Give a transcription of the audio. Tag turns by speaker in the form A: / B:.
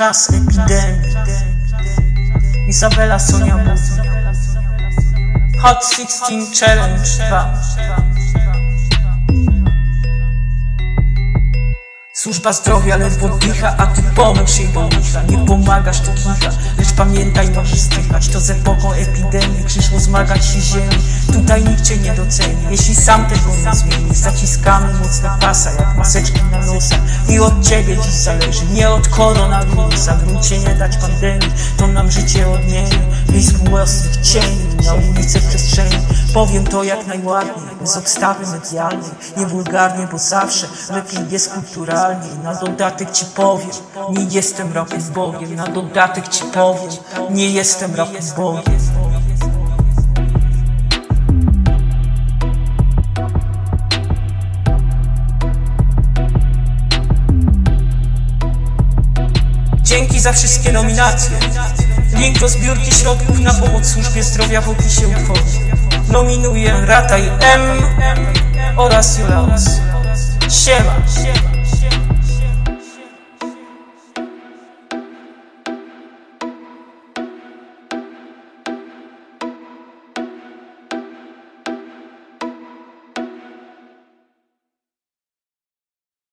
A: czas epidemii Izabela Sonia mówi Hot 16 Challenge 2 Służba zdrowia ledwo dycha, a ty pomyśl jej licha Nie pomagasz to kicha, lecz pamiętaj możesz stychać To z epoką epidemii przyszło zmagać się ziemi. Tutaj nikt cię nie doceni, jeśli sam tego nie zmienisz. Zaciskamy mocno pasa, jak maseczki na nosa. I od ciebie dziś zależy, nie od koronawirusa. Gruncie nie dać pandemii, to nam życie odmieni. Blisku ostrych cieni, na ulicy przestrzeni Powiem to jak najładniej, bez obstawy medialnej Nie wulgarnie, bo zawsze lepiej jest kulturalnie Na dodatek ci powiem, nie jestem rokiem Bogiem Na dodatek ci powiem, nie jestem rokiem Bogiem Dzięki za wszystkie nominacje. Link do zbiórki środków na pomoc służbie zdrowia w opisie utworu. Nominuję Rataj M oraz Julaus. Siema.